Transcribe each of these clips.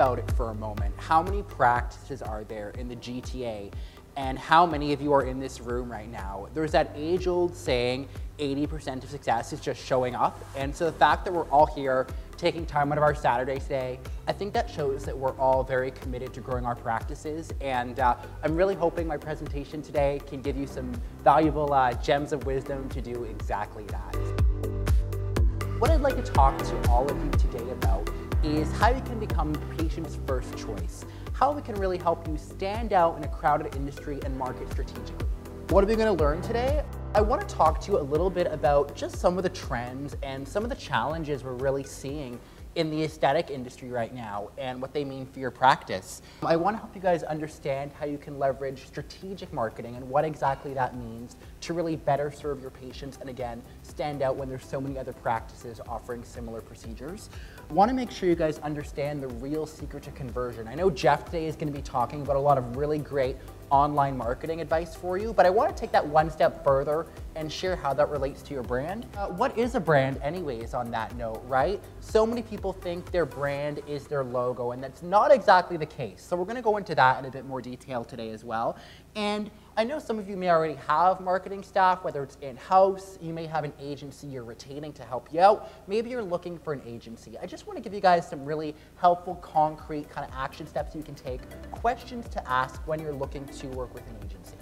about it for a moment. How many practices are there in the GTA? And how many of you are in this room right now? There's that age old saying 80% of success is just showing up. And so the fact that we're all here taking time out of our Saturday today, I think that shows that we're all very committed to growing our practices. And uh, I'm really hoping my presentation today can give you some valuable uh, gems of wisdom to do exactly that. What I'd like to talk to all of you today about is how you can become patient's first choice, how we can really help you stand out in a crowded industry and market strategically. What are we going to learn today? I want to talk to you a little bit about just some of the trends and some of the challenges we're really seeing in the aesthetic industry right now and what they mean for your practice. I want to help you guys understand how you can leverage strategic marketing and what exactly that means to really better serve your patients and again, stand out when there's so many other practices offering similar procedures. To make sure you guys understand the real secret to conversion. I know Jeff today is going to be talking about a lot of really great online marketing advice for you, but I want to take that one step further and share how that relates to your brand. Uh, what is a brand anyways on that note, right? So many people think their brand is their logo and that's not exactly the case. So we're gonna go into that in a bit more detail today as well. And I know some of you may already have marketing staff, whether it's in-house, you may have an agency you're retaining to help you out, maybe you're looking for an agency. I just want to give you guys some really helpful, concrete kind of action steps you can take, questions to ask when you're looking to work with an agency.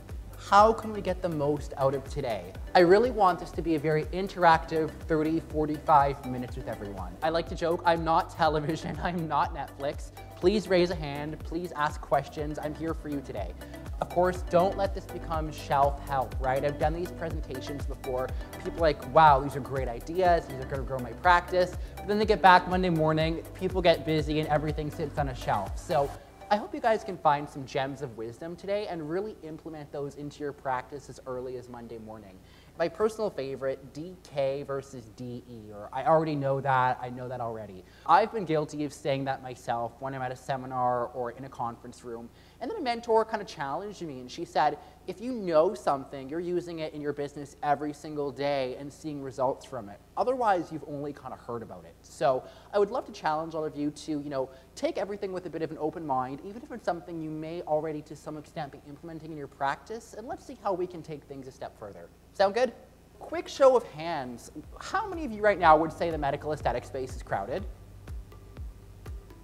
How can we get the most out of today? I really want this to be a very interactive 30, 45 minutes with everyone. I like to joke, I'm not television, I'm not Netflix. Please raise a hand, please ask questions, I'm here for you today. Of course, don't let this become shelf help, right? I've done these presentations before. People like, wow, these are great ideas. These are gonna grow my practice. But then they get back Monday morning, people get busy and everything sits on a shelf. So I hope you guys can find some gems of wisdom today and really implement those into your practice as early as Monday morning my personal favorite, DK versus DE, or I already know that, I know that already. I've been guilty of saying that myself when I'm at a seminar or in a conference room. And then a mentor kind of challenged me and she said, if you know something, you're using it in your business every single day and seeing results from it. Otherwise, you've only kind of heard about it. So I would love to challenge all of you to, you know, take everything with a bit of an open mind, even if it's something you may already to some extent be implementing in your practice, and let's see how we can take things a step further. Sound good? Quick show of hands. How many of you right now would say the medical aesthetic space is crowded?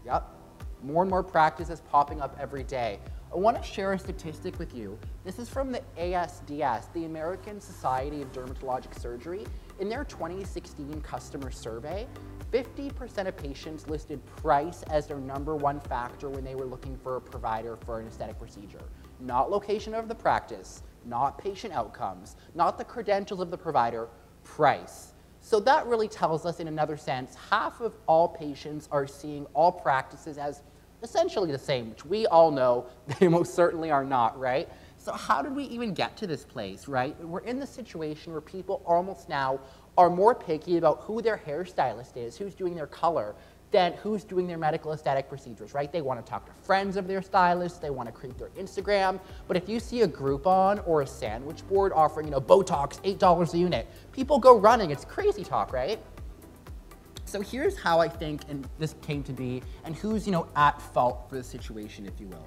Yep. More and more practices popping up every day. I want to share a statistic with you. This is from the ASDS, the American Society of Dermatologic Surgery. In their 2016 customer survey, 50% of patients listed price as their number one factor when they were looking for a provider for an aesthetic procedure. Not location of the practice, not patient outcomes, not the credentials of the provider, price. So that really tells us in another sense, half of all patients are seeing all practices as essentially the same, which we all know they most certainly are not, right? So how did we even get to this place, right? We're in the situation where people almost now are more picky about who their hairstylist is, who's doing their color, than who's doing their medical aesthetic procedures, right? They want to talk to friends of their stylists, they want to create their Instagram, but if you see a Groupon or a sandwich board offering, you know, Botox, $8 a unit, people go running. It's crazy talk, right? So here's how I think and this came to be and who's, you know, at fault for the situation, if you will.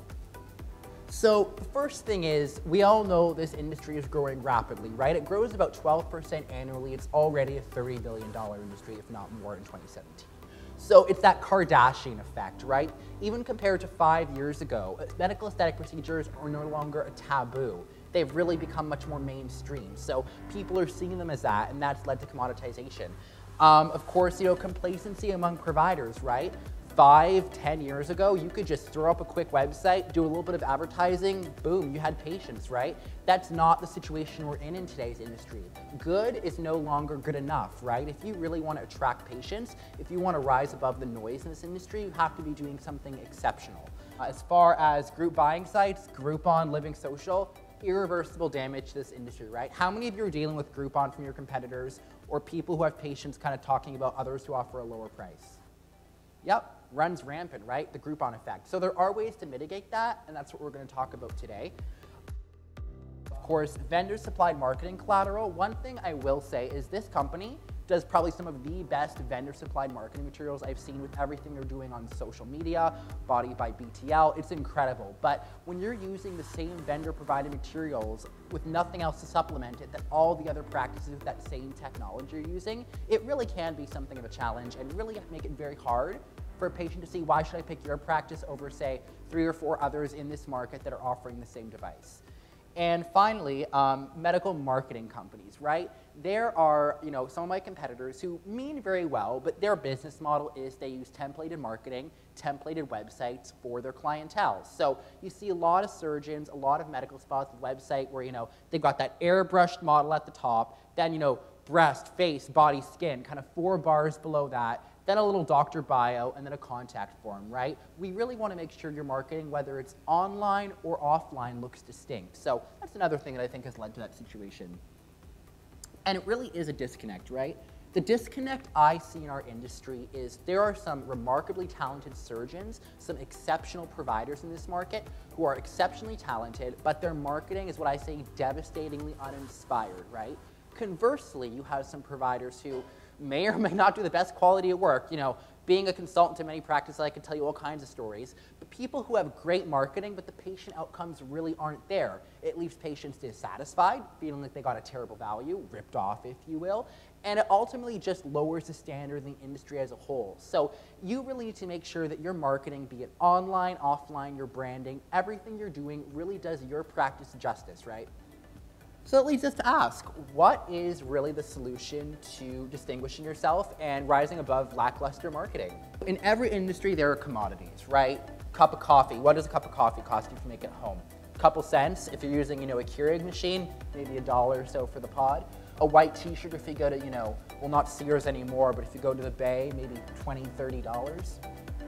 So the first thing is, we all know this industry is growing rapidly, right? It grows about 12% annually. It's already a $30 billion industry, if not more, in 2017. So it's that Kardashian effect, right? Even compared to five years ago, uh, medical aesthetic procedures are no longer a taboo. They've really become much more mainstream. So people are seeing them as that, and that's led to commoditization. Um, of course, you know, complacency among providers, right? five, ten years ago, you could just throw up a quick website, do a little bit of advertising, boom, you had patients, right? That's not the situation we're in in today's industry. Good is no longer good enough, right? If you really want to attract patients, if you want to rise above the noise in this industry, you have to be doing something exceptional. Uh, as far as group buying sites, Groupon, Living Social, irreversible damage to this industry, right? How many of you are dealing with Groupon from your competitors or people who have patients kind of talking about others who offer a lower price? Yep, runs rampant, right? The Groupon effect. So there are ways to mitigate that, and that's what we're going to talk about today. Of course, vendor supplied marketing collateral. One thing I will say is this company, does probably some of the best vendor supplied marketing materials I've seen with everything they're doing on social media, Body by BTL. It's incredible. But when you're using the same vendor provided materials with nothing else to supplement it, that all the other practices with that same technology you're using, it really can be something of a challenge and really make it very hard for a patient to see why should I pick your practice over, say, three or four others in this market that are offering the same device. And finally, um, medical marketing companies, right? There are, you know, some of my competitors who mean very well, but their business model is they use templated marketing, templated websites for their clientele. So you see a lot of surgeons, a lot of medical spas website where, you know, they've got that airbrushed model at the top, then, you know, breast, face, body, skin, kind of four bars below that, then a little doctor bio, and then a contact form, right? We really want to make sure your marketing, whether it's online or offline, looks distinct. So that's another thing that I think has led to that situation. And it really is a disconnect, right? The disconnect I see in our industry is there are some remarkably talented surgeons, some exceptional providers in this market who are exceptionally talented, but their marketing is what I say devastatingly uninspired, right? Conversely, you have some providers who may or may not do the best quality of work. You know, being a consultant to many practices, I can tell you all kinds of stories. But people who have great marketing, but the patient outcomes really aren't there. It leaves patients dissatisfied, feeling like they got a terrible value, ripped off, if you will. And it ultimately just lowers the standard in the industry as a whole. So you really need to make sure that your marketing, be it online, offline, your branding, everything you're doing really does your practice justice, right? So that leads us to ask, what is really the solution to distinguishing yourself and rising above lackluster marketing? In every industry, there are commodities, right? Cup of coffee, what does a cup of coffee cost you to make at home? Couple cents if you're using, you know, a Keurig machine, maybe a dollar or so for the pod. A white t-shirt if you go to, you know, well not Sears anymore, but if you go to the Bay, maybe 20, 30 dollars.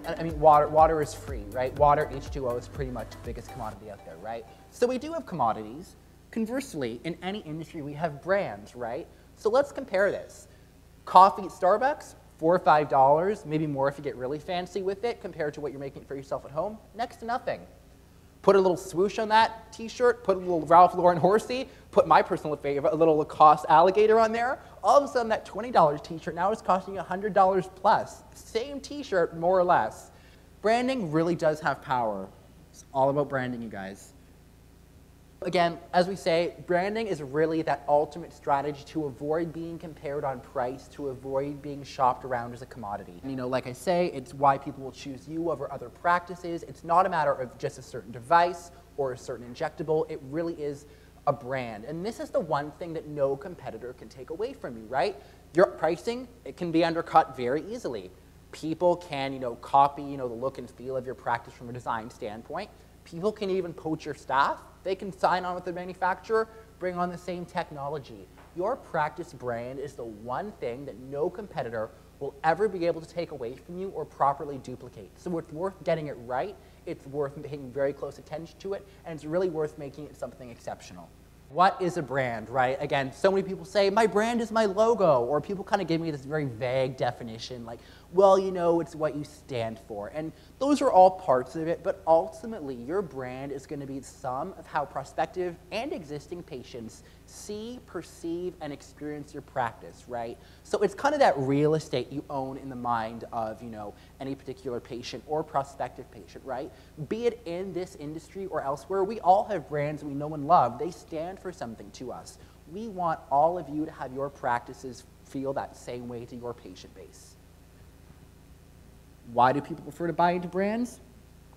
I mean, water, water is free, right? Water, H2O is pretty much the biggest commodity out there, right? So we do have commodities, Conversely, in any industry, we have brands, right? So let's compare this. Coffee at Starbucks, four or five dollars, maybe more if you get really fancy with it, compared to what you're making for yourself at home, next to nothing. Put a little swoosh on that t-shirt, put a little Ralph Lauren horsey, put my personal favorite, a little Lacoste alligator on there. All of a sudden, that $20 t-shirt now is costing you $100 plus. Same t-shirt, more or less. Branding really does have power. It's all about branding, you guys. Again, as we say, branding is really that ultimate strategy to avoid being compared on price, to avoid being shopped around as a commodity. And, you know, like I say, it's why people will choose you over other practices. It's not a matter of just a certain device or a certain injectable. It really is a brand. And this is the one thing that no competitor can take away from you, right? Your pricing, it can be undercut very easily. People can, you know, copy, you know, the look and feel of your practice from a design standpoint. People can even poach your staff they can sign on with the manufacturer, bring on the same technology. Your practice brand is the one thing that no competitor will ever be able to take away from you or properly duplicate. So it's worth getting it right, it's worth paying very close attention to it, and it's really worth making it something exceptional. What is a brand, right? Again, so many people say, my brand is my logo, or people kind of give me this very vague definition, like, well, you know, it's what you stand for. And those are all parts of it, but ultimately, your brand is going to be the sum of how prospective and existing patients see, perceive, and experience your practice, right? So it's kind of that real estate you own in the mind of, you know, any particular patient or prospective patient, right? Be it in this industry or elsewhere, we all have brands we know and love. They stand for something to us. We want all of you to have your practices feel that same way to your patient base. Why do people prefer to buy into brands?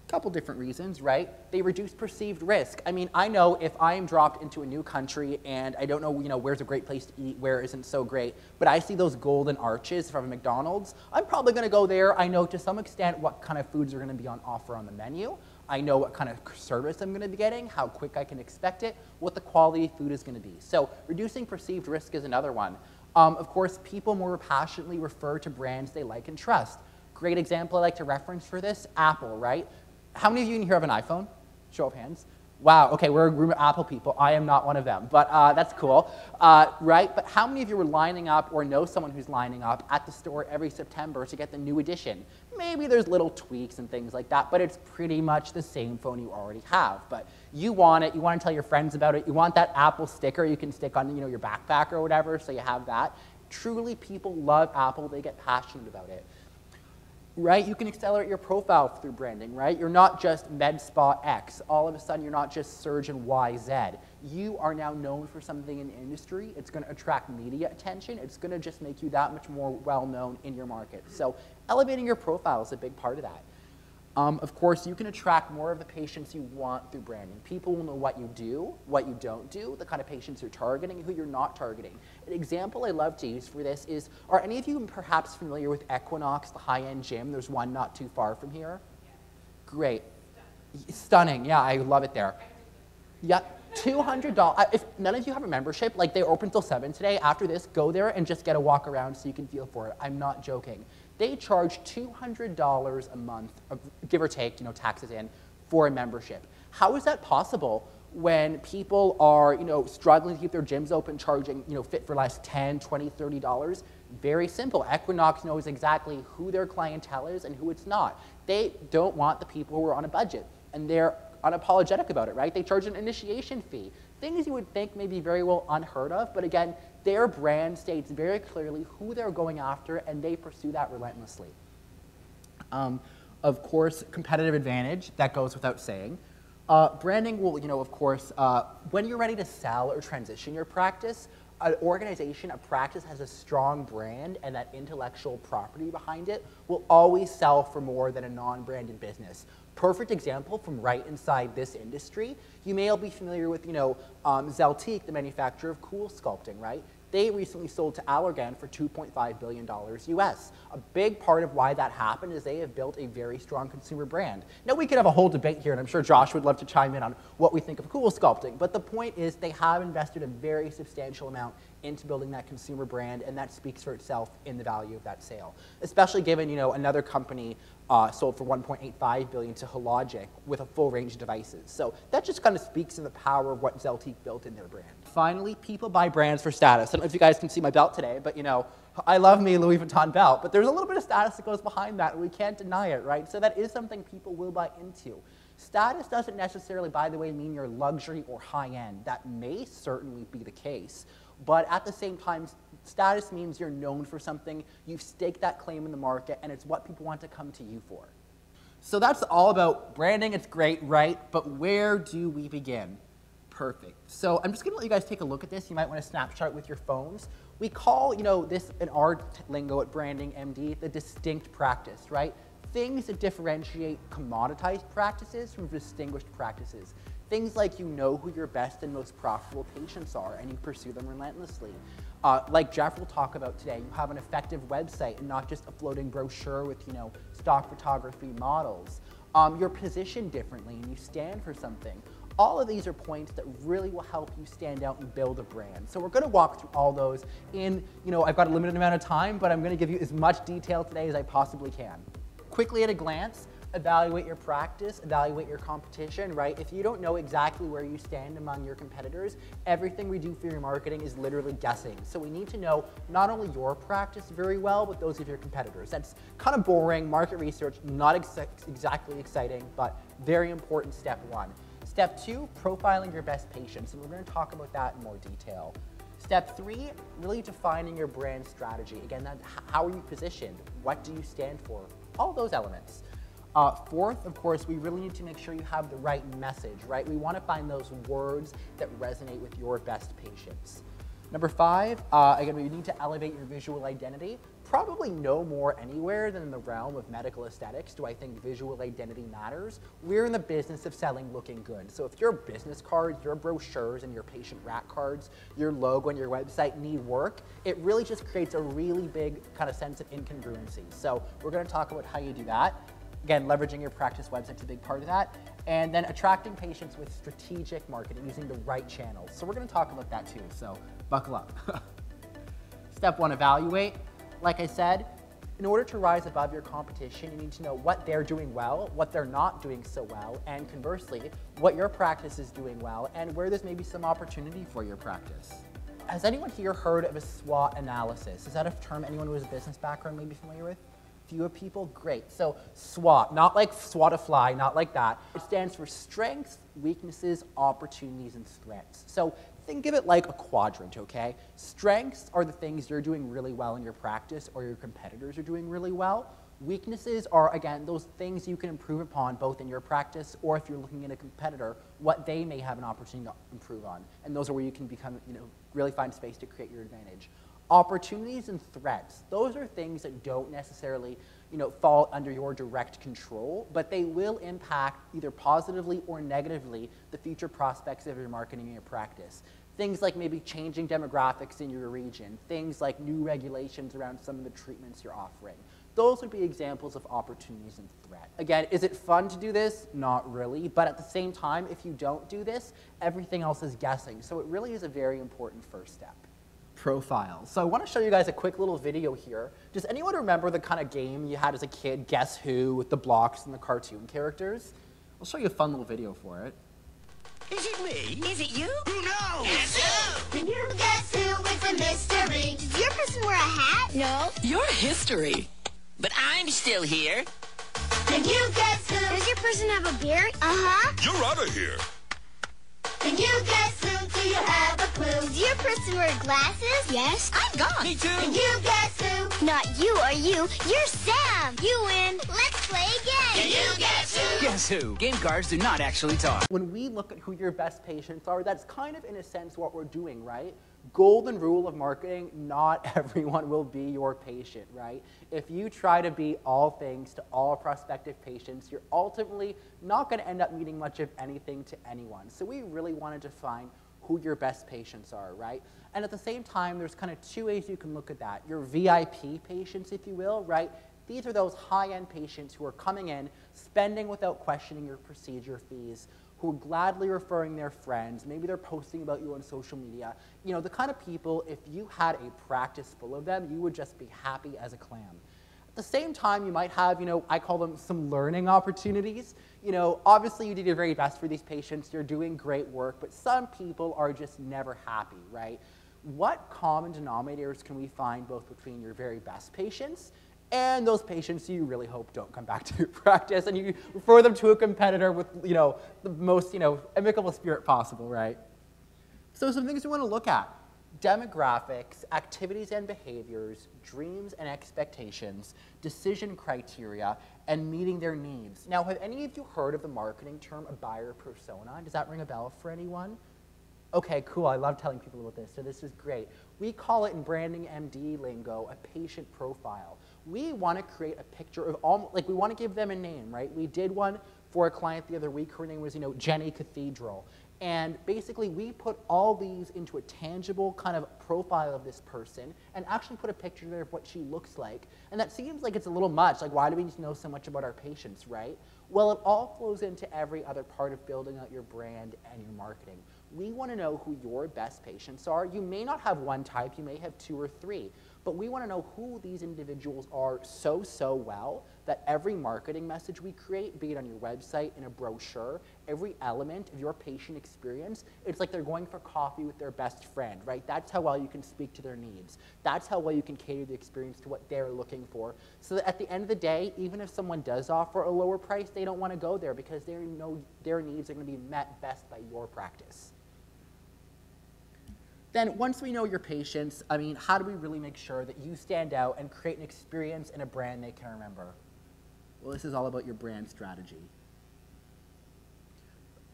A couple different reasons, right? They reduce perceived risk. I mean, I know if I am dropped into a new country and I don't know, you know, where's a great place to eat, where isn't so great, but I see those golden arches from McDonald's, I'm probably going to go there. I know to some extent what kind of foods are going to be on offer on the menu. I know what kind of service I'm going to be getting, how quick I can expect it, what the quality of food is going to be. So reducing perceived risk is another one. Um, of course, people more passionately refer to brands they like and trust. Great example I like to reference for this, Apple, right? How many of you in here have an iPhone? Show of hands. Wow, okay, we're a group of Apple people. I am not one of them, but uh, that's cool, uh, right? But how many of you were lining up or know someone who's lining up at the store every September to get the new edition? Maybe there's little tweaks and things like that, but it's pretty much the same phone you already have. But you want it, you want to tell your friends about it, you want that Apple sticker you can stick on you know, your backpack or whatever, so you have that Truly, people love Apple, they get passionate about it right? You can accelerate your profile through branding, right? You're not just MedSpa X. All of a sudden, you're not just Surgeon YZ. You are now known for something in the industry. It's going to attract media attention. It's going to just make you that much more well known in your market. So, elevating your profile is a big part of that. Um, of course, you can attract more of the patients you want through branding. People will know what you do, what you don't do, the kind of patients you're targeting, who you're not targeting. An example I love to use for this is, are any of you perhaps familiar with Equinox, the high-end gym? There's one not too far from here. Great. Stunning. Yeah, I love it there. Yeah, $200. If none of you have a membership, like they're open till 7 today, after this, go there and just get a walk around so you can feel for it. I'm not joking they charge $200 a month, uh, give or take, you know, taxes in, for a membership. How is that possible when people are, you know, struggling to keep their gyms open, charging, you know, fit for less 10, 20, 30 dollars? Very simple. Equinox knows exactly who their clientele is and who it's not. They don't want the people who are on a budget, and they're unapologetic about it, right? They charge an initiation fee. Things you would think may be very well unheard of, but again, their brand states very clearly who they're going after, and they pursue that relentlessly. Um, of course, competitive advantage, that goes without saying. Uh, branding will, you know, of course, uh, when you're ready to sell or transition your practice, an organization, a practice has a strong brand and that intellectual property behind it will always sell for more than a non-branded business. Perfect example from right inside this industry. You may all be familiar with, you know, um, Zeltiq, the manufacturer of CoolSculpting, right? They recently sold to Allergan for $2.5 billion US. A big part of why that happened is they have built a very strong consumer brand. Now, we could have a whole debate here, and I'm sure Josh would love to chime in on what we think of CoolSculpting, but the point is they have invested a very substantial amount into building that consumer brand, and that speaks for itself in the value of that sale. Especially given, you know, another company uh, sold for 1.85 billion to Hologic with a full range of devices. So that just kind of speaks to the power of what Zeltiq built in their brand. Finally, people buy brands for status. I don't know if you guys can see my belt today, but you know, I love me Louis Vuitton belt, but there's a little bit of status that goes behind that, and we can't deny it, right? So that is something people will buy into. Status doesn't necessarily, by the way, mean you're luxury or high end. That may certainly be the case. But at the same time, status means you're known for something, you've staked that claim in the market, and it's what people want to come to you for. So that's all about branding. It's great, right? But where do we begin? Perfect. So I'm just going to let you guys take a look at this. You might want to snapshot with your phones. We call, you know, this in our lingo at Branding MD the distinct practice, right? Things that differentiate commoditized practices from distinguished practices. Things like you know who your best and most profitable patients are and you pursue them relentlessly. Uh, like Jeff will talk about today, you have an effective website and not just a floating brochure with you know stock photography models. Um, you're positioned differently and you stand for something. All of these are points that really will help you stand out and build a brand. So we're going to walk through all those in, you know, I've got a limited amount of time, but I'm going to give you as much detail today as I possibly can. Quickly at a glance, evaluate your practice, evaluate your competition, right? If you don't know exactly where you stand among your competitors, everything we do for your marketing is literally guessing. So we need to know not only your practice very well, but those of your competitors. That's kind of boring, market research, not ex exactly exciting, but very important step one. Step two, profiling your best patients, and we're gonna talk about that in more detail. Step three, really defining your brand strategy. Again, that, how are you positioned? What do you stand for? All those elements. Uh, fourth, of course, we really need to make sure you have the right message, right? We want to find those words that resonate with your best patients. Number five, uh, again, we need to elevate your visual identity. Probably no more anywhere than in the realm of medical aesthetics do I think visual identity matters. We're in the business of selling looking good. So if your business cards, your brochures, and your patient rack cards, your logo and your website need work, it really just creates a really big kind of sense of incongruency. So we're going to talk about how you do that. Again, leveraging your practice website is a big part of that. And then attracting patients with strategic marketing using the right channels. So we're going to talk about that too. So buckle up. Step one, evaluate. Like I said, in order to rise above your competition, you need to know what they're doing well, what they're not doing so well, and conversely, what your practice is doing well, and where there's maybe some opportunity for your practice. Has anyone here heard of a SWOT analysis? Is that a term anyone with a business background may be familiar with? Fewer people? Great. So SWOT, not like SWAT a fly, not like that. It stands for strengths, weaknesses, opportunities, and threats. So think of it like a quadrant, okay? Strengths are the things you're doing really well in your practice or your competitors are doing really well. Weaknesses are, again, those things you can improve upon both in your practice or if you're looking at a competitor, what they may have an opportunity to improve on. And those are where you can become, you know, really find space to create your advantage. Opportunities and threats, those are things that don't necessarily you know, fall under your direct control, but they will impact either positively or negatively the future prospects of your marketing and your practice. Things like maybe changing demographics in your region, things like new regulations around some of the treatments you're offering. Those would be examples of opportunities and threat. Again, is it fun to do this? Not really, but at the same time, if you don't do this, everything else is guessing. So it really is a very important first step profiles. So I want to show you guys a quick little video here. Does anyone remember the kind of game you had as a kid, Guess Who, with the blocks and the cartoon characters? I'll show you a fun little video for it. Is it me? Is it you? Who knows? Guess who? Can you guess who? It's a mystery. Does your person wear a hat? No. You're history. But I'm still here. Can you guess who? Does your person have a beard? Uh-huh. You're out of here. Can you guess who? Do you have a clue? Does your person wear glasses? Yes. I'm gone. Me Can too. you guess who? Not you or you. You're Sam. You win. Let's play again. Can you guess who? Guess who? Game cards do not actually talk. When we look at who your best patients are, that's kind of in a sense what we're doing, right? Golden rule of marketing, not everyone will be your patient, right? If you try to be all things to all prospective patients, you're ultimately not going to end up meaning much of anything to anyone. So we really want to define who your best patients are, right? And at the same time, there's kind of two ways you can look at that. Your VIP patients, if you will, right? These are those high-end patients who are coming in, spending without questioning your procedure fees, who are gladly referring their friends. Maybe they're posting about you on social media. You know, the kind of people, if you had a practice full of them, you would just be happy as a clam. At the same time, you might have, you know, I call them some learning opportunities. You know, obviously you did your very best for these patients, you're doing great work, but some people are just never happy, right? What common denominators can we find both between your very best patients and those patients you really hope don't come back to your practice and you refer them to a competitor with, you know, the most, you know, amicable spirit possible, right? So some things we want to look at. Demographics, activities and behaviors, dreams and expectations, decision criteria, and meeting their needs. Now, have any of you heard of the marketing term a buyer persona? Does that ring a bell for anyone? Okay, cool. I love telling people about this, so this is great. We call it in branding MD lingo a patient profile. We want to create a picture of all, like we want to give them a name, right? We did one for a client the other week. Her name was, you know, Jenny Cathedral. And basically, we put all these into a tangible kind of profile of this person and actually put a picture there of what she looks like. And that seems like it's a little much. Like, why do we need to know so much about our patients, right? Well, it all flows into every other part of building out your brand and your marketing. We want to know who your best patients are. You may not have one type, you may have two or three, but we want to know who these individuals are so, so well that every marketing message we create, be it on your website, in a brochure, every element of your patient experience, it's like they're going for coffee with their best friend, right? That's how well you can speak to their needs. That's how well you can cater the experience to what they're looking for. So that at the end of the day, even if someone does offer a lower price, they don't want to go there because they know their needs are going to be met best by your practice. Then once we know your patients, I mean, how do we really make sure that you stand out and create an experience and a brand they can remember? Well, this is all about your brand strategy.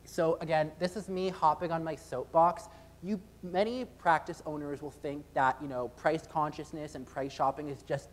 So again, this is me hopping on my soapbox. You, many practice owners will think that you know price consciousness and price shopping is just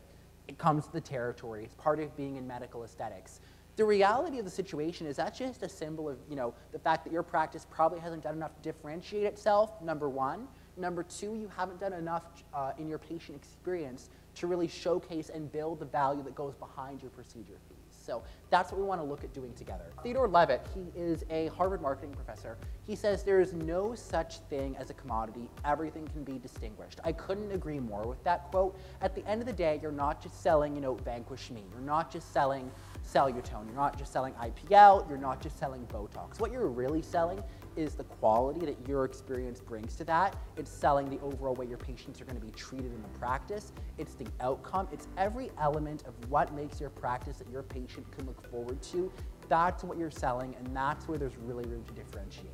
it comes to the territory. It's part of being in medical aesthetics. The reality of the situation is that's just a symbol of you know the fact that your practice probably hasn't done enough to differentiate itself. Number one. Number two, you haven't done enough uh, in your patient experience to really showcase and build the value that goes behind your procedure fees. So that's what we want to look at doing together. Theodore Levitt, he is a Harvard marketing professor. He says there is no such thing as a commodity. Everything can be distinguished. I couldn't agree more with that quote. At the end of the day, you're not just selling, you know, Vanquish Me. You're not just selling Cellutone. You're not just selling IPL. You're not just selling Botox. What you're really selling is the quality that your experience brings to that. It's selling the overall way your patients are going to be treated in the practice. It's the outcome. It's every element of what makes your practice that your patient can look forward to. That's what you're selling, and that's where there's really room to differentiate.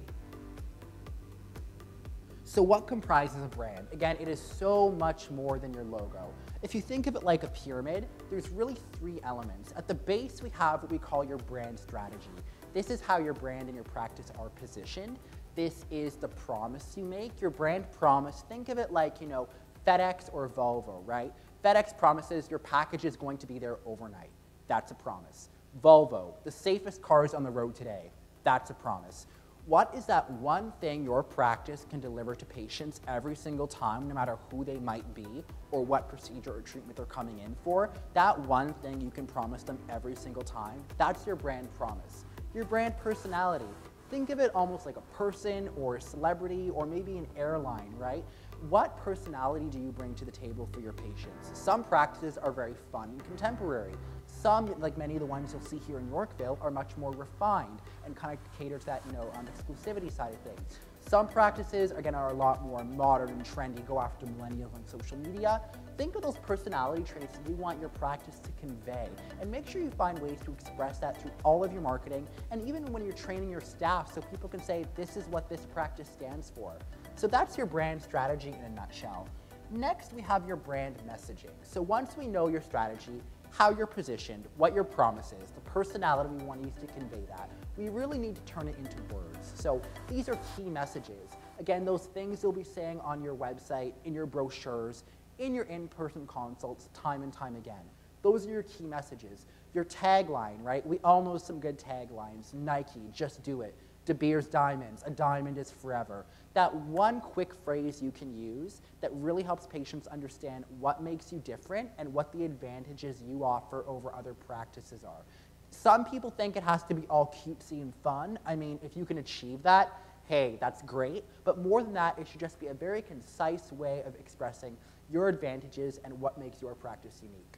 So what comprises a brand? Again, it is so much more than your logo. If you think of it like a pyramid, there's really three elements. At the base, we have what we call your brand strategy. This is how your brand and your practice are positioned. This is the promise you make. Your brand promise, think of it like, you know, FedEx or Volvo, right? FedEx promises your package is going to be there overnight. That's a promise. Volvo, the safest cars on the road today. That's a promise. What is that one thing your practice can deliver to patients every single time, no matter who they might be or what procedure or treatment they're coming in for? That one thing you can promise them every single time, that's your brand promise. Your brand personality. Think of it almost like a person or a celebrity or maybe an airline, right? What personality do you bring to the table for your patients? Some practices are very fun and contemporary. Some, like many of the ones you'll see here in Yorkville, are much more refined and kind of cater to that, you know, um, exclusivity side of things. Some practices, again, are a lot more modern and trendy, go after millennials on social media. Think of those personality traits that you want your practice to convey and make sure you find ways to express that through all of your marketing and even when you're training your staff so people can say, this is what this practice stands for. So that's your brand strategy in a nutshell. Next, we have your brand messaging. So once we know your strategy, how you're positioned, what your promise is, the personality we want use to convey that, we really need to turn it into words. So these are key messages. Again, those things you'll be saying on your website, in your brochures, in your in-person consults, time and time again. Those are your key messages. Your tagline, right? We all know some good taglines. Nike, just do it. De Beers Diamonds, a diamond is forever. That one quick phrase you can use that really helps patients understand what makes you different and what the advantages you offer over other practices are. Some people think it has to be all cutesy and fun. I mean, if you can achieve that, hey, that's great. But more than that, it should just be a very concise way of expressing your advantages and what makes your practice unique.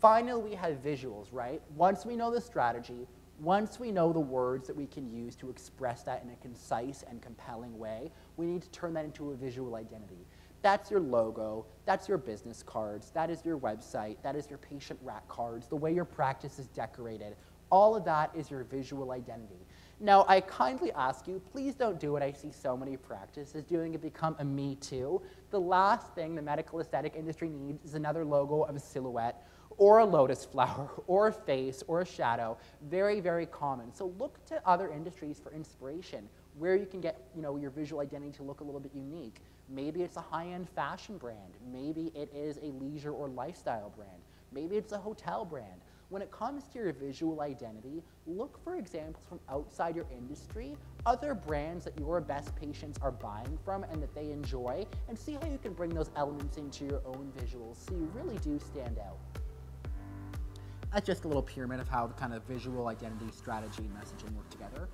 Finally, we have visuals, right? Once we know the strategy, once we know the words that we can use to express that in a concise and compelling way, we need to turn that into a visual identity. That's your logo, that's your business cards, that is your website, that is your patient rack cards, the way your practice is decorated. All of that is your visual identity. Now, I kindly ask you, please don't do what I see so many practices doing and become a me too. The last thing the medical aesthetic industry needs is another logo of a silhouette or a lotus flower, or a face, or a shadow. Very, very common. So look to other industries for inspiration, where you can get you know, your visual identity to look a little bit unique. Maybe it's a high-end fashion brand. Maybe it is a leisure or lifestyle brand. Maybe it's a hotel brand. When it comes to your visual identity, look for examples from outside your industry, other brands that your best patients are buying from and that they enjoy, and see how you can bring those elements into your own visuals so you really do stand out. That's just a little pyramid of how the kind of visual identity, strategy, and messaging work together.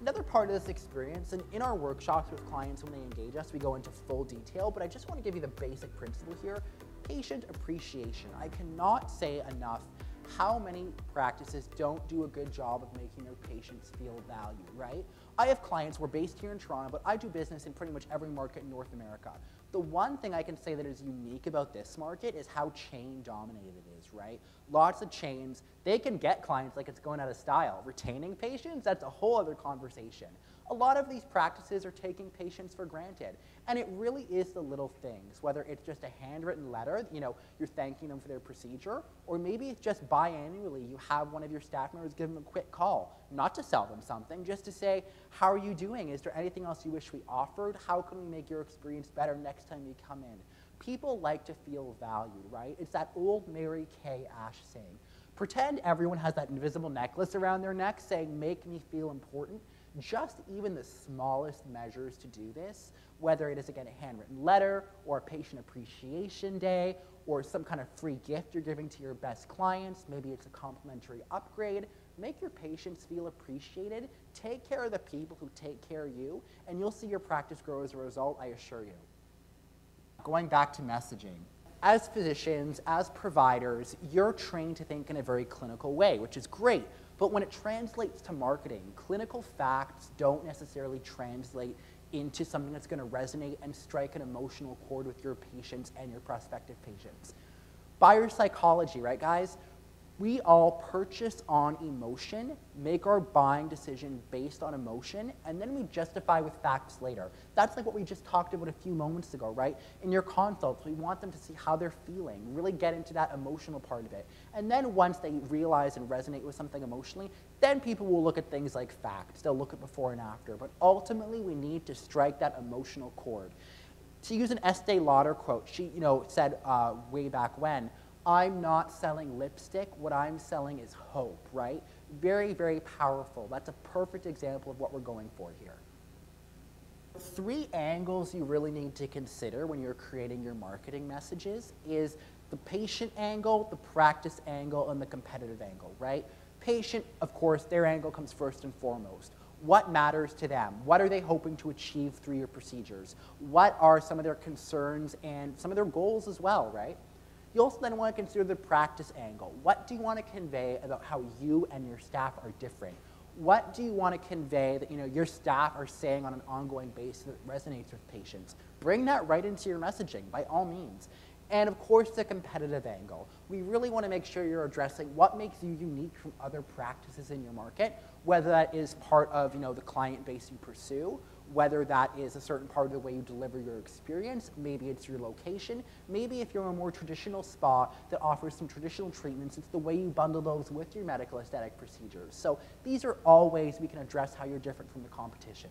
Another part of this experience, and in our workshops with clients when they engage us, we go into full detail, but I just want to give you the basic principle here, patient appreciation. I cannot say enough how many practices don't do a good job of making their patients feel valued, right? I have clients, we're based here in Toronto, but I do business in pretty much every market in North America. The one thing I can say that is unique about this market is how chain dominated it is, right? Lots of chains, they can get clients like it's going out of style. Retaining patients, that's a whole other conversation. A lot of these practices are taking patients for granted. And it really is the little things, whether it's just a handwritten letter, you know, you're thanking them for their procedure, or maybe it's just biannually you have one of your staff members give them a quick call, not to sell them something, just to say, how are you doing? Is there anything else you wish we offered? How can we make your experience better next time you come in? People like to feel valued, right? It's that old Mary Kay Ash saying. Pretend everyone has that invisible necklace around their neck saying, make me feel important. Just even the smallest measures to do this whether it is, again, a handwritten letter or a patient appreciation day or some kind of free gift you're giving to your best clients. Maybe it's a complimentary upgrade. Make your patients feel appreciated. Take care of the people who take care of you, and you'll see your practice grow as a result, I assure you. Going back to messaging. As physicians, as providers, you're trained to think in a very clinical way, which is great. But when it translates to marketing, clinical facts don't necessarily translate into something that's going to resonate and strike an emotional chord with your patients and your prospective patients. Buyer psychology, right, guys? We all purchase on emotion, make our buying decision based on emotion, and then we justify with facts later. That's like what we just talked about a few moments ago, right? In your consults, we want them to see how they're feeling, really get into that emotional part of it. And then once they realize and resonate with something emotionally, then people will look at things like facts. They'll look at before and after. But ultimately, we need to strike that emotional chord. To use an Estee Lauder quote, she you know, said uh, way back when, I'm not selling lipstick. What I'm selling is hope, right? Very, very powerful. That's a perfect example of what we're going for here. Three angles you really need to consider when you're creating your marketing messages is the patient angle, the practice angle, and the competitive angle, right? Patient, of course, their angle comes first and foremost. What matters to them? What are they hoping to achieve through your procedures? What are some of their concerns and some of their goals as well, right? You also then want to consider the practice angle. What do you want to convey about how you and your staff are different? What do you want to convey that you know, your staff are saying on an ongoing basis that resonates with patients? Bring that right into your messaging, by all means. And of course, the competitive angle. We really want to make sure you're addressing what makes you unique from other practices in your market, whether that is part of you know, the client base you pursue, whether that is a certain part of the way you deliver your experience, maybe it's your location, maybe if you're a more traditional spa that offers some traditional treatments, it's the way you bundle those with your medical aesthetic procedures. So these are all ways we can address how you're different from the competition.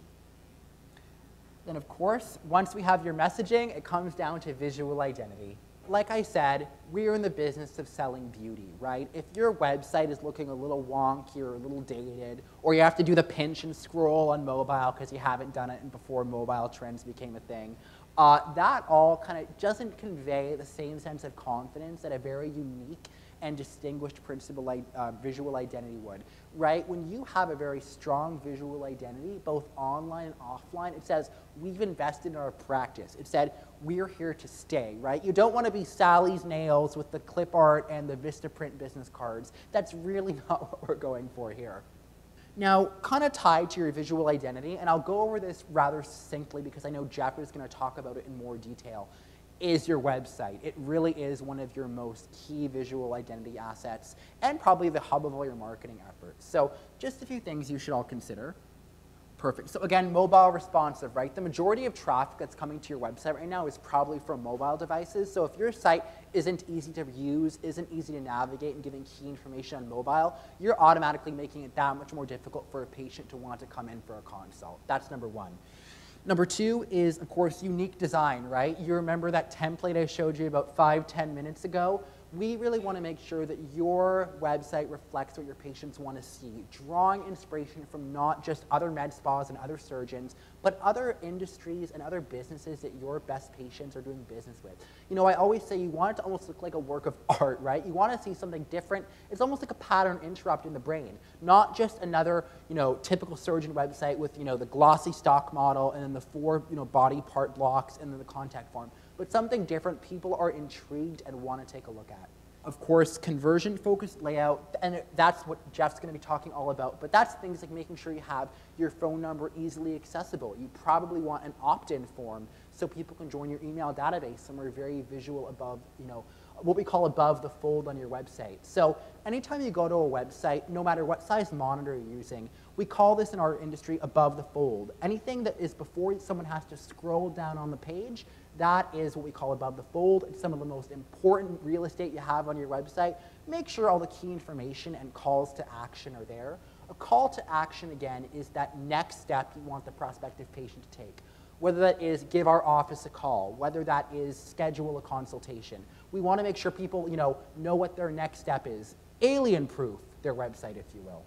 Then of course, once we have your messaging, it comes down to visual identity like I said, we're in the business of selling beauty, right? If your website is looking a little wonky or a little dated, or you have to do the pinch and scroll on mobile because you haven't done it before mobile trends became a thing, uh, that all kind of doesn't convey the same sense of confidence that a very unique and distinguished principal uh, visual identity would, right? When you have a very strong visual identity, both online and offline, it says, we've invested in our practice. It said, we're here to stay, right? You don't want to be Sally's Nails with the clip art and the Vistaprint business cards. That's really not what we're going for here. Now, kind of tied to your visual identity, and I'll go over this rather succinctly because I know Jeff is going to talk about it in more detail is your website. It really is one of your most key visual identity assets and probably the hub of all your marketing efforts. So just a few things you should all consider. Perfect. So again, mobile responsive, right? The majority of traffic that's coming to your website right now is probably from mobile devices. So if your site isn't easy to use, isn't easy to navigate and giving key information on mobile, you're automatically making it that much more difficult for a patient to want to come in for a consult. That's number one. Number two is, of course, unique design, right? You remember that template I showed you about five, ten minutes ago? We really want to make sure that your website reflects what your patients want to see, drawing inspiration from not just other med spas and other surgeons, but other industries and other businesses that your best patients are doing business with. You know, I always say you want it to almost look like a work of art, right? You want to see something different. It's almost like a pattern interrupt in the brain, not just another, you know, typical surgeon website with, you know, the glossy stock model and then the four, you know, body part blocks and then the contact form but something different people are intrigued and want to take a look at. Of course, conversion focused layout, and that's what Jeff's going to be talking all about, but that's things like making sure you have your phone number easily accessible. You probably want an opt-in form so people can join your email database somewhere very visual above, you know, what we call above the fold on your website. So anytime you go to a website, no matter what size monitor you're using, we call this in our industry above the fold. Anything that is before someone has to scroll down on the page that is what we call above the fold. It's some of the most important real estate you have on your website. Make sure all the key information and calls to action are there. A call to action, again, is that next step you want the prospective patient to take. Whether that is give our office a call, whether that is schedule a consultation. We want to make sure people you know, know what their next step is. Alien proof their website, if you will.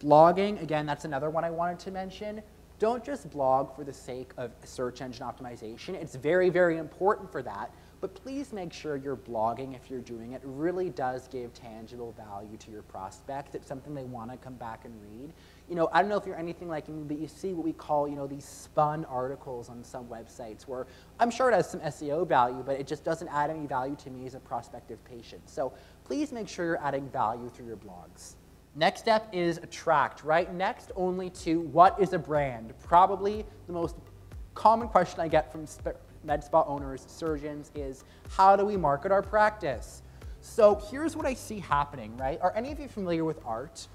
Blogging, again, that's another one I wanted to mention. Don't just blog for the sake of search engine optimization. It's very, very important for that. But please make sure your blogging, if you're doing it, really does give tangible value to your prospects. It's something they want to come back and read. You know, I don't know if you're anything like me, but you see what we call, you know, these spun articles on some websites where I'm sure it has some SEO value, but it just doesn't add any value to me as a prospective patient. So please make sure you're adding value through your blogs. Next step is attract, right? Next only to what is a brand? Probably the most common question I get from med spa owners, surgeons is how do we market our practice? So here's what I see happening, right? Are any of you familiar with art?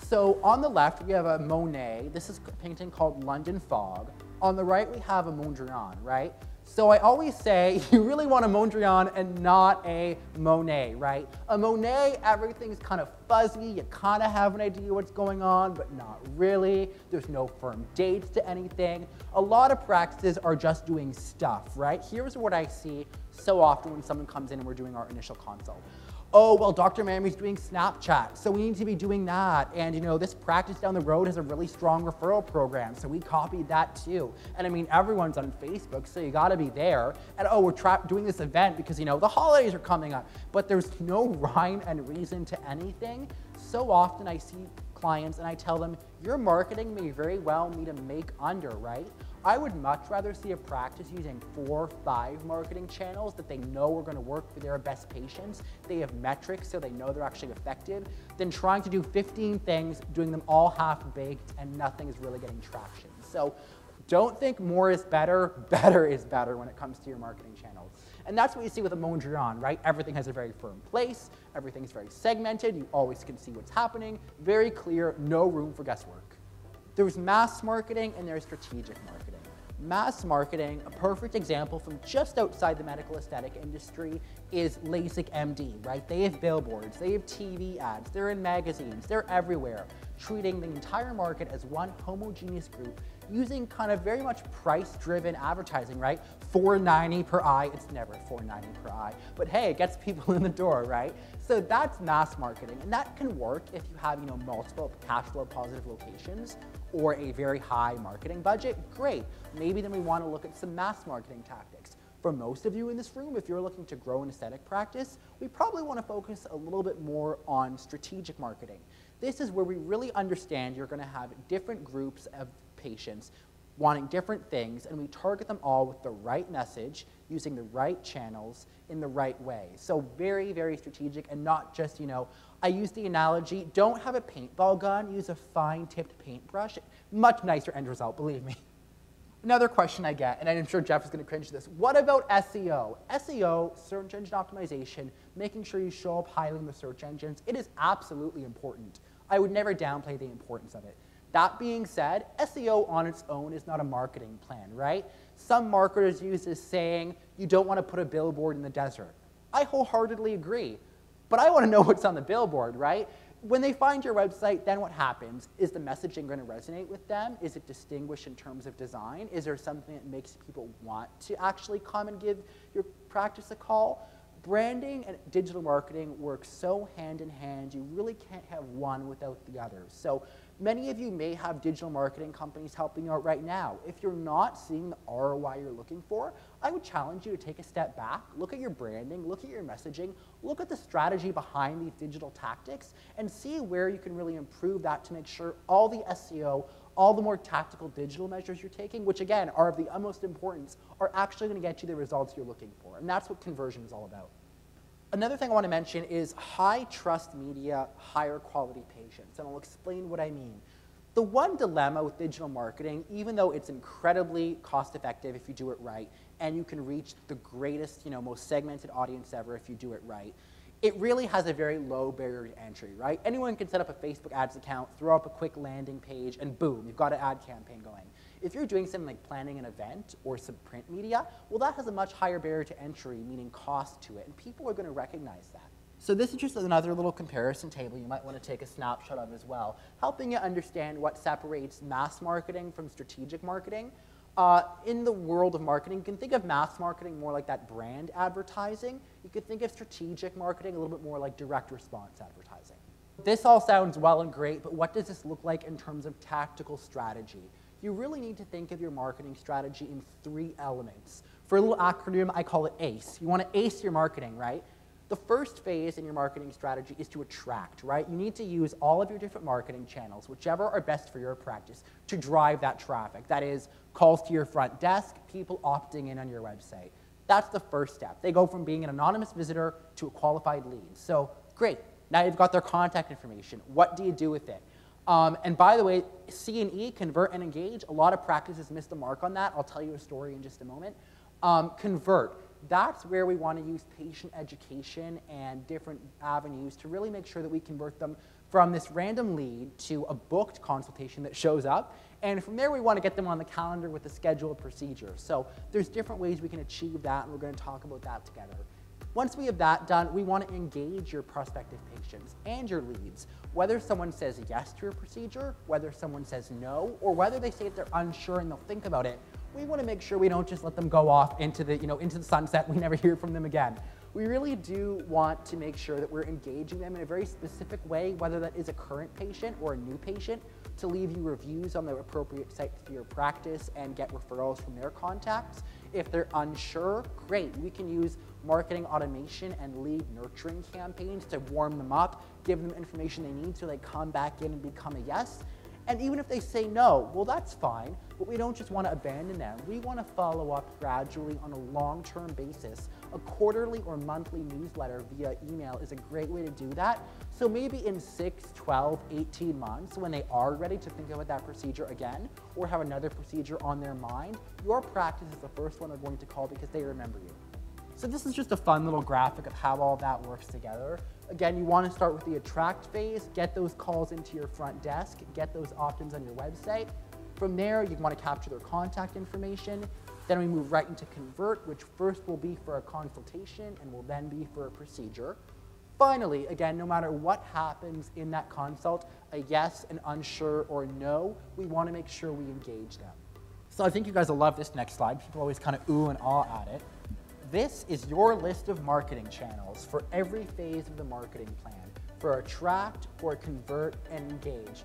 So on the left, we have a Monet. This is a painting called London Fog. On the right, we have a Mondrian, right? So I always say you really want a Mondrian and not a Monet, right? A Monet, everything's kind of fuzzy. You kind of have an idea what's going on, but not really. There's no firm dates to anything. A lot of practices are just doing stuff, right? Here's what I see so often when someone comes in and we're doing our initial consult oh, well, Dr. Miami's doing Snapchat, so we need to be doing that. And, you know, this practice down the road has a really strong referral program, so we copied that too. And I mean, everyone's on Facebook, so you gotta be there. And, oh, we're trapped doing this event because, you know, the holidays are coming up, but there's no rhyme and reason to anything. So often I see clients and I tell them, your marketing may very well need to make under, right? I would much rather see a practice using four or five marketing channels that they know are going to work for their best patients. They have metrics so they know they're actually effective than trying to do 15 things, doing them all half-baked, and nothing is really getting traction. So don't think more is better, better is better when it comes to your marketing channels. And that's what you see with a Mondrian, right? Everything has a very firm place, everything's very segmented, you always can see what's happening, very clear, no room for guesswork. There's mass marketing and there's strategic marketing. Mass marketing, a perfect example from just outside the medical aesthetic industry is LASIK MD, right? They have billboards, they have TV ads, they're in magazines, they're everywhere, treating the entire market as one homogeneous group using kind of very much price-driven advertising, right? 490 per eye, it's never 490 per eye, but hey, it gets people in the door, right? So that's mass marketing, and that can work if you have, you know, multiple cash flow positive locations or a very high marketing budget, great. Maybe then we want to look at some mass marketing tactics. For most of you in this room, if you're looking to grow an aesthetic practice, we probably want to focus a little bit more on strategic marketing. This is where we really understand you're going to have different groups of patients wanting different things, and we target them all with the right message, using the right channels in the right way. So very, very strategic and not just, you know, I use the analogy, don't have a paintball gun, use a fine-tipped paintbrush. Much nicer end result, believe me. Another question I get, and I'm sure Jeff is going to cringe this, what about SEO? SEO, search engine optimization, making sure you show up highly in the search engines, it is absolutely important. I would never downplay the importance of it. That being said, SEO on its own is not a marketing plan, right? Some marketers use this saying, you don't want to put a billboard in the desert. I wholeheartedly agree, but I want to know what's on the billboard, right? When they find your website, then what happens? Is the messaging going to resonate with them? Is it distinguished in terms of design? Is there something that makes people want to actually come and give your practice a call? branding and digital marketing work so hand in hand, you really can't have one without the other. So many of you may have digital marketing companies helping you out right now. If you're not seeing the ROI you're looking for, I would challenge you to take a step back, look at your branding, look at your messaging, look at the strategy behind these digital tactics, and see where you can really improve that to make sure all the SEO, all the more tactical digital measures you're taking, which again are of the utmost importance, are actually going to get you the results you're looking for. And that's what conversion is all about. Another thing I want to mention is high trust media, higher quality patients, and I'll explain what I mean. The one dilemma with digital marketing, even though it's incredibly cost effective if you do it right, and you can reach the greatest, you know, most segmented audience ever if you do it right, it really has a very low barrier to entry, right? Anyone can set up a Facebook ads account, throw up a quick landing page, and boom, you've got an ad campaign going. If you're doing something like planning an event or some print media, well, that has a much higher barrier to entry, meaning cost to it, and people are going to recognize that. So this is just another little comparison table you might want to take a snapshot of as well, helping you understand what separates mass marketing from strategic marketing. Uh, in the world of marketing, you can think of mass marketing more like that brand advertising. You could think of strategic marketing a little bit more like direct response advertising. This all sounds well and great, but what does this look like in terms of tactical strategy? You really need to think of your marketing strategy in three elements. For a little acronym, I call it ACE. You want to ace your marketing, right? The first phase in your marketing strategy is to attract, right? You need to use all of your different marketing channels, whichever are best for your practice, to drive that traffic. That is, calls to your front desk, people opting in on your website. That's the first step. They go from being an anonymous visitor to a qualified lead. So, great. Now you've got their contact information. What do you do with it? Um, and by the way, C and E, convert and engage, a lot of practices miss the mark on that. I'll tell you a story in just a moment. Um, convert that's where we want to use patient education and different avenues to really make sure that we convert them from this random lead to a booked consultation that shows up. And from there, we want to get them on the calendar with a scheduled procedure. So there's different ways we can achieve that, and we're going to talk about that together. Once we have that done, we want to engage your prospective patients and your leads. Whether someone says yes to your procedure, whether someone says no, or whether they say that they're unsure and they'll think about it, we want to make sure we don't just let them go off into the, you know, into the sunset. We never hear from them again. We really do want to make sure that we're engaging them in a very specific way, whether that is a current patient or a new patient, to leave you reviews on the appropriate sites for your practice and get referrals from their contacts. If they're unsure, great. We can use marketing automation and lead nurturing campaigns to warm them up, give them information they need so they come back in and become a yes. And even if they say no, well, that's fine, but we don't just want to abandon them. We want to follow up gradually on a long-term basis. A quarterly or monthly newsletter via email is a great way to do that. So maybe in 6, 12, 18 months, when they are ready to think about that procedure again or have another procedure on their mind, your practice is the first one they're going to call because they remember you. So this is just a fun little graphic of how all that works together. Again, you want to start with the attract phase, get those calls into your front desk, get those opt-ins on your website. From there, you want to capture their contact information. Then we move right into convert, which first will be for a consultation and will then be for a procedure. Finally, again, no matter what happens in that consult, a yes, an unsure, or no, we want to make sure we engage them. So I think you guys will love this next slide. People always kind of ooh and ah at it. This is your list of marketing channels for every phase of the marketing plan for attract, for convert, and engage.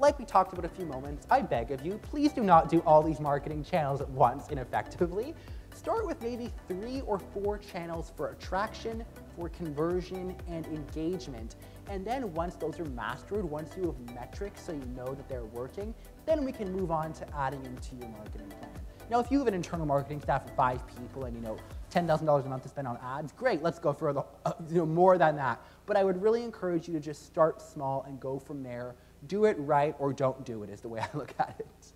Like we talked about a few moments, I beg of you, please do not do all these marketing channels at once ineffectively. Start with maybe three or four channels for attraction, for conversion, and engagement. And then once those are mastered, once you have metrics so you know that they're working, then we can move on to adding into your marketing plan. Now, if you have an internal marketing staff of five people and you know $10,000 a month to spend on ads, great, let's go for the, uh, you know, more than that. But I would really encourage you to just start small and go from there. Do it right or don't do it is the way I look at it.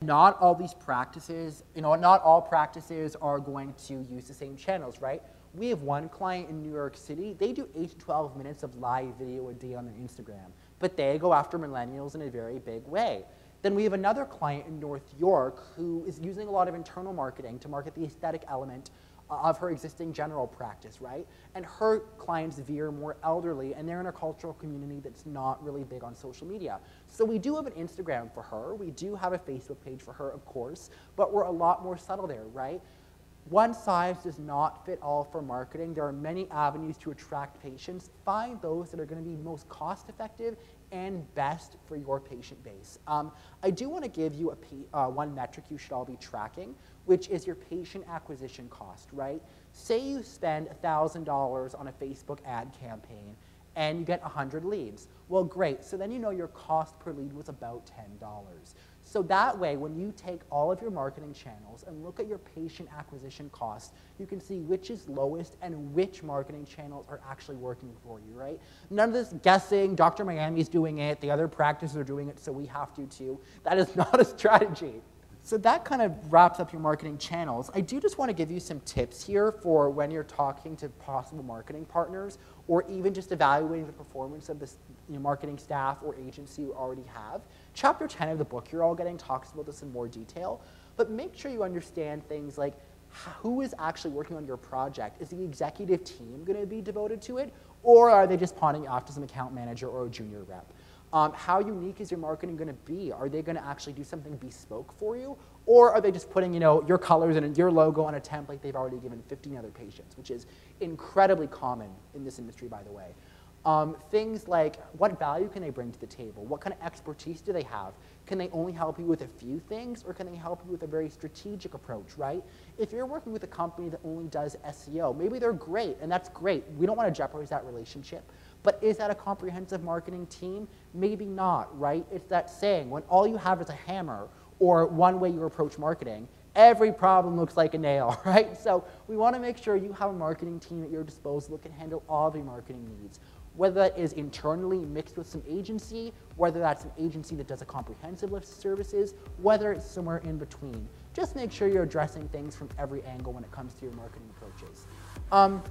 Not all these practices, you know, not all practices are going to use the same channels, right? We have one client in New York City, they do 8 to 12 minutes of live video a day on their Instagram, but they go after millennials in a very big way. Then we have another client in North York who is using a lot of internal marketing to market the aesthetic element of her existing general practice, right? And her clients veer more elderly, and they're in a cultural community that's not really big on social media. So we do have an Instagram for her. We do have a Facebook page for her, of course, but we're a lot more subtle there, right? One size does not fit all for marketing. There are many avenues to attract patients. Find those that are going to be most cost effective and best for your patient base. Um, I do want to give you a, uh, one metric you should all be tracking, which is your patient acquisition cost, right? Say you spend $1,000 on a Facebook ad campaign and you get 100 leads. Well, great. So then you know your cost per lead was about $10. So that way, when you take all of your marketing channels and look at your patient acquisition costs, you can see which is lowest and which marketing channels are actually working for you, right? None of this guessing, Dr. Miami's doing it, the other practices are doing it, so we have to too. That is not a strategy. So that kind of wraps up your marketing channels. I do just want to give you some tips here for when you're talking to possible marketing partners or even just evaluating the performance of the you know, marketing staff or agency you already have. Chapter 10 of the book you're all getting talks about this in more detail, but make sure you understand things like who is actually working on your project? Is the executive team going to be devoted to it, or are they just pawning off to some account manager or a junior rep? Um, how unique is your marketing going to be? Are they going to actually do something bespoke for you? Or are they just putting you know, your colors and your logo on a template they've already given 15 other patients, which is incredibly common in this industry, by the way. Um, things like what value can they bring to the table? What kind of expertise do they have? Can they only help you with a few things or can they help you with a very strategic approach, right? If you're working with a company that only does SEO, maybe they're great and that's great. We don't want to jeopardize that relationship. But is that a comprehensive marketing team? Maybe not, right? It's that saying, when all you have is a hammer or one way you approach marketing, every problem looks like a nail, right? So we want to make sure you have a marketing team at your disposal that can handle all of your marketing needs. Whether that is internally mixed with some agency, whether that's an agency that does a comprehensive list of services, whether it's somewhere in between. Just make sure you're addressing things from every angle when it comes to your marketing approaches. Um,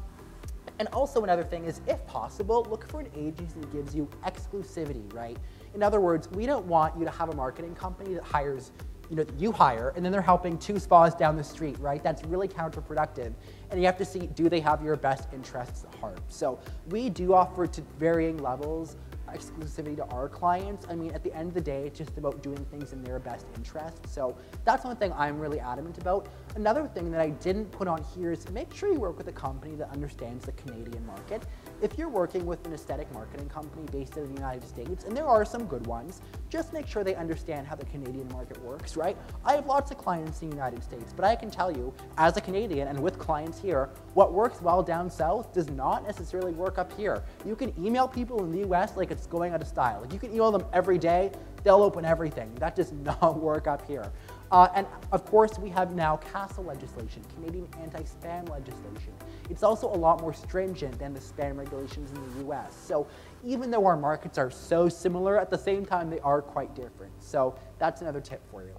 and also another thing is, if possible, look for an agency that gives you exclusivity, right? In other words, we don't want you to have a marketing company that hires, you know, you hire, and then they're helping two spas down the street, right? That's really counterproductive. And you have to see, do they have your best interests at heart? So we do offer to varying levels exclusivity to our clients. I mean, at the end of the day, it's just about doing things in their best interest. So that's one thing I'm really adamant about. Another thing that I didn't put on here is make sure you work with a company that understands the Canadian market. If you're working with an aesthetic marketing company based in the United States, and there are some good ones, just make sure they understand how the Canadian market works, right? I have lots of clients in the United States, but I can tell you, as a Canadian and with clients here, what works well down south does not necessarily work up here. You can email people in the US like it's going out of style. Like you can email them every day, they'll open everything. That does not work up here. Uh, and of course, we have now CASL legislation, Canadian anti-spam legislation. It's also a lot more stringent than the spam regulations in the US. So even though our markets are so similar, at the same time, they are quite different. So that's another tip for you.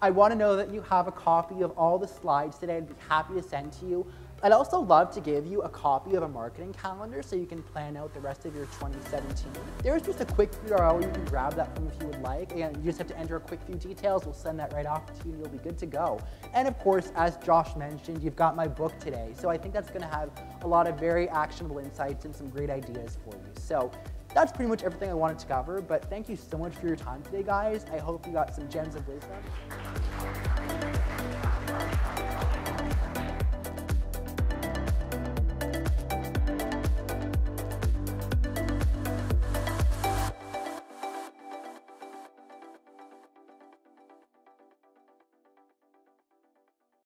I want to know that you have a copy of all the slides today. I'd be happy to send to you. I'd also love to give you a copy of a marketing calendar so you can plan out the rest of your 2017. There's just a quick URL you can grab that from if you would like. and you just have to enter a quick few details. We'll send that right off to you and you'll be good to go. And of course, as Josh mentioned, you've got my book today. So I think that's going to have a lot of very actionable insights and some great ideas for you. So that's pretty much everything I wanted to cover, but thank you so much for your time today, guys. I hope you got some gems of wisdom.